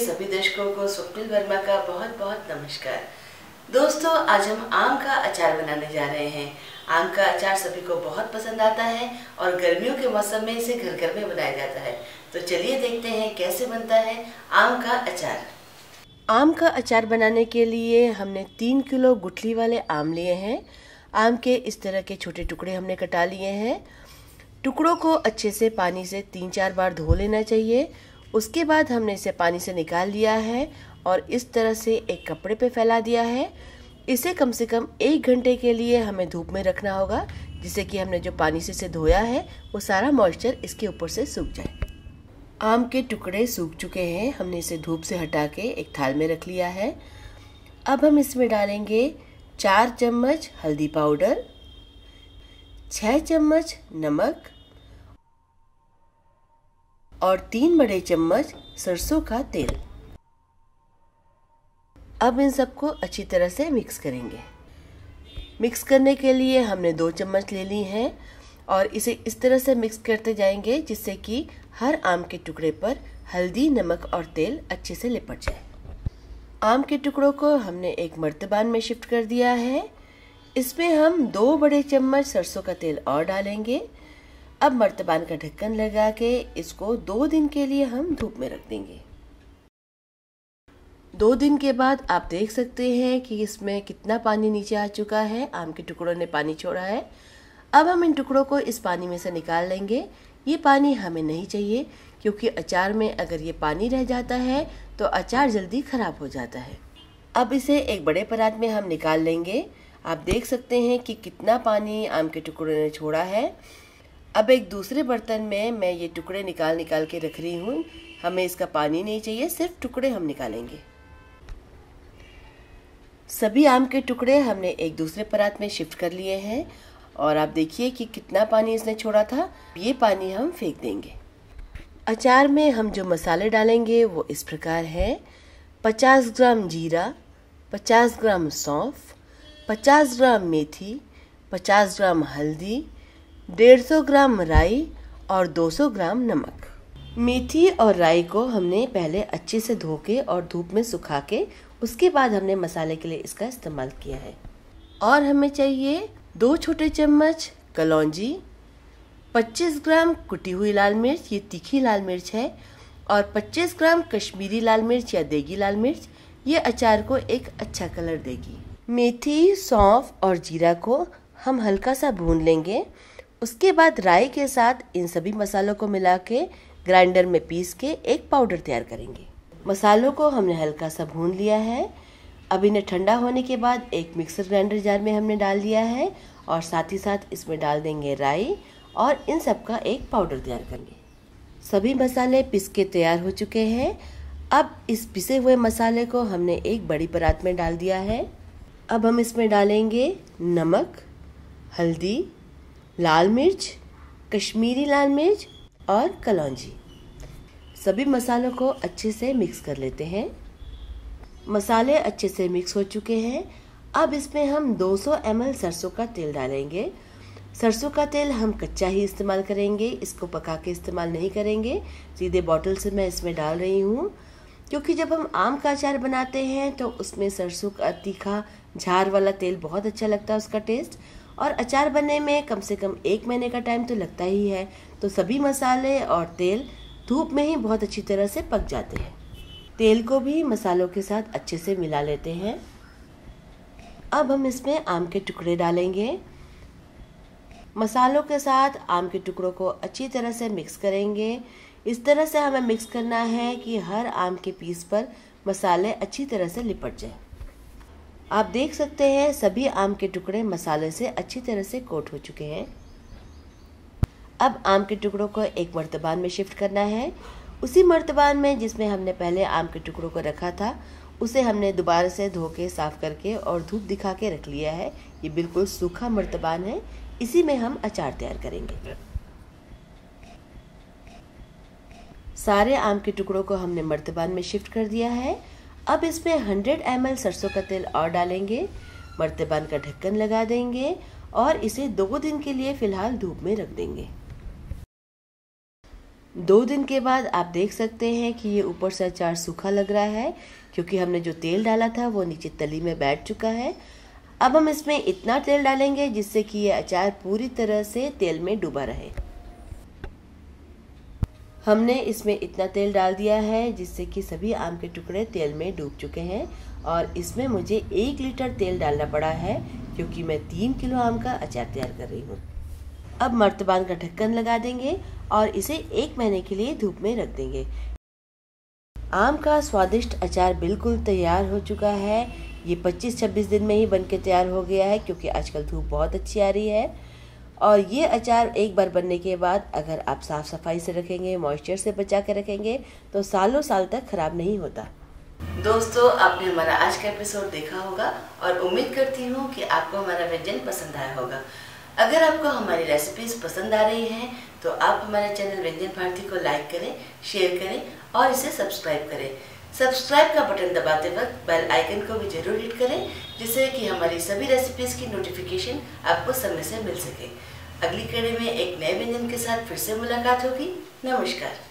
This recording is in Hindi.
सभी दर्शकों को स्वप्निल वर्मा का बहुत बहुत नमस्कार। दोस्तों, आज हम आम का अचार बनाने जा रहे हैं। आम का अचार सभी को बहुत पसंद आता है और गर्मियों के मौसम में इसे घर घर में बनाया जाता है। तो चलिए देखते हैं कैसे बनता है आम का अचार। आम का अचार बनाने के लिए हमने तीन किलो गुठली वाले आम लिए हैं। आम के इस तरह के छोटे टुकड़े हमने कटा लिए हैं। टुकड़ों को अच्छे से पानी से तीन चार बार धो लेना चाहिए। उसके बाद हमने इसे पानी से निकाल लिया है और इस तरह से एक कपड़े पे फैला दिया है। इसे कम से कम एक घंटे के लिए हमें धूप में रखना होगा, जिससे कि हमने जो पानी से इसे धोया है, वो सारा मॉइस्चर इसके ऊपर से सूख जाए। आम के टुकड़े सूख चुके हैं। हमने इसे धूप से हटा के एक थाल में रख लिया है। अब हम इसमें डालेंगे चार चम्मच हल्दी पाउडर छः चम्मच नमक और तीन बड़े चम्मच सरसों का तेल। अब इन सबको अच्छी तरह से मिक्स करेंगे। मिक्स करने के लिए हमने दो चम्मच ले ली हैं और इसे इस तरह से मिक्स करते जाएँगे जिससे कि हर आम के टुकड़े पर हल्दी, नमक और तेल अच्छे से लिपट जाए। आम के टुकड़ों को हमने एक मर्तबान में शिफ्ट कर दिया है। इसमें हम दो बड़े चम्मच सरसों का तेल और डालेंगे। अब मर्तबान का ढक्कन लगा के इसको दो दिन के लिए हम धूप में रख देंगे। दो दिन के बाद आप देख सकते हैं कि इसमें कितना पानी नीचे आ चुका है। आम के टुकड़ों ने पानी छोड़ा है। अब हम इन टुकड़ों को इस पानी में से निकाल लेंगे। ये पानी हमें नहीं चाहिए, क्योंकि अचार में अगर ये पानी रह जाता है तो अचार जल्दी ख़राब हो जाता है। अब इसे एक बड़े परात में हम निकाल लेंगे। आप देख सकते हैं कि कितना पानी आम के टुकड़ों ने छोड़ा है। अब एक दूसरे बर्तन में मैं ये टुकड़े निकाल निकाल के रख रही हूँ। हमें इसका पानी नहीं चाहिए, सिर्फ़ टुकड़े हम निकालेंगे। सभी आम के टुकड़े हमने एक दूसरे परात में शिफ्ट कर लिए हैं और आप देखिए कि कितना पानी इसने छोड़ा था। ये पानी हम फेंक देंगे। अचार में हम जो मसाले डालेंगे वो इस प्रकार है। 50 ग्राम जीरा 50 ग्राम सौंफ 50 ग्राम मेथी 50 ग्राम हल्दी 150 ग्राम राई और 200 ग्राम नमक। मेथी और राई को हमने पहले अच्छे से धो के और धूप में सुखा के उसके बाद हमने मसाले के लिए इसका इस्तेमाल किया है। और हमें चाहिए दो छोटे चम्मच कलौजी 25 ग्राम कुटी हुई लाल मिर्च, ये तीखी लाल मिर्च है, और 25 ग्राम कश्मीरी लाल मिर्च या देगी लाल मिर्च, ये अचार को एक अच्छा कलर देगी। मेथी, सौंफ और जीरा को हम हल्का सा भून लेंगे। उसके बाद राई के साथ इन सभी मसालों को मिला के ग्राइंडर में पीस के एक पाउडर तैयार करेंगे। मसालों को हमने हल्का सा भून लिया है। अब इन्हें ठंडा होने के बाद एक मिक्सर ग्राइंडर जार में हमने डाल दिया है और साथ ही साथ इसमें डाल देंगे राई और इन सब का एक पाउडर तैयार करेंगे। सभी मसाले पिस के तैयार हो चुके हैं। अब इस पिसे हुए मसाले को हमने एक बड़ी परात में डाल दिया है। अब हम इसमें डालेंगे नमक, हल्दी लाल मिर्च, कश्मीरी लाल मिर्च और कलौंजी। सभी मसालों को अच्छे से मिक्स कर लेते हैं। मसाले अच्छे से मिक्स हो चुके हैं। अब इसमें हम 200 सौ सरसों का तेल डालेंगे। सरसों का तेल हम कच्चा ही इस्तेमाल करेंगे, इसको पका के इस्तेमाल नहीं करेंगे। सीधे बॉटल से मैं इसमें डाल रही हूँ। क्योंकि जब हम आम का अचार बनाते हैं तो उसमें सरसों का तीखा, झार वाला तेल बहुत अच्छा लगता है उसका टेस्ट और अचार बनने में कम से कम एक महीने का टाइम तो लगता ही है। तो सभी मसाले और तेल धूप में ही बहुत अच्छी तरह से पक जाते हैं। तेल को भी मसालों के साथ अच्छे से मिला लेते हैं। अब हम इसमें आम के टुकड़े डालेंगे। मसालों के साथ आम के टुकड़ों को अच्छी तरह से मिक्स करेंगे। इस तरह से हमें मिक्स करना है कि हर आम के पीस पर मसाले अच्छी तरह से लिपट जाए। आप देख सकते हैं सभी आम के टुकड़े मसाले से अच्छी तरह से कोट हो चुके हैं। अब आम के टुकड़ों को एक मर्तबान में शिफ्ट करना है। उसी मर्तबान में जिसमें हमने पहले आम के टुकड़ों को रखा था, उसे हमने दोबारा से धो के साफ़ करके और धूप दिखा के रख लिया है। ये बिल्कुल सूखा मर्तबान है। इसी में हम अचार तैयार करेंगे। सारे आम के टुकड़ों को हमने मर्तबान में शिफ्ट कर दिया है। अब इसमें 100 एम सरसों का तेल और डालेंगे, मर्तबान का ढक्कन लगा देंगे और इसे दो दिन के लिए फ़िलहाल धूप में रख देंगे। दो दिन के बाद आप देख सकते हैं कि ये ऊपर से अचार सूखा लग रहा है, क्योंकि हमने जो तेल डाला था वो नीचे तली में बैठ चुका है। अब हम इसमें इतना तेल डालेंगे जिससे कि ये अचार पूरी तरह से तेल में डूबा रहे। हमने इसमें इतना तेल डाल दिया है, जिससे कि सभी आम के टुकड़े तेल में डूब चुके हैं। और इसमें मुझे एक लीटर तेल डालना पड़ा है, क्योंकि मैं तीन किलो आम का अचार तैयार कर रही हूँ। अब मर्तबान का ढक्कन लगा देंगे और इसे एक महीने के लिए धूप में रख देंगे। आम का स्वादिष्ट अचार बिल्कुल तैयार हो चुका है। ये 25-26 दिन में ही बन के तैयार हो गया है, क्योंकि आजकल धूप बहुत अच्छी आ रही है। और ये अचार एक बार बनने के बाद अगर आप साफ़ सफ़ाई से रखेंगे मॉइस्चर से बचा के रखेंगे तो सालों साल तक ख़राब नहीं होता। दोस्तों, आपने हमारा आज का एपिसोड देखा होगा और उम्मीद करती हूँ कि आपको हमारा व्यंजन पसंद आया होगा। अगर आपको हमारी रेसिपीज़ पसंद आ रही हैं तो आप हमारे चैनल व्यंजन भारती को लाइक करें शेयर करें और इसे सब्सक्राइब करें। सब्सक्राइब का बटन दबाते वक्त बेल आइकन को भी ज़रूर हिट करें, जिससे कि हमारी सभी रेसिपीज़ की नोटिफिकेशन आपको समय से मिल सके। अगली कड़ी में एक नए व्यंजन के साथ फिर से मुलाकात होगी। नमस्कार।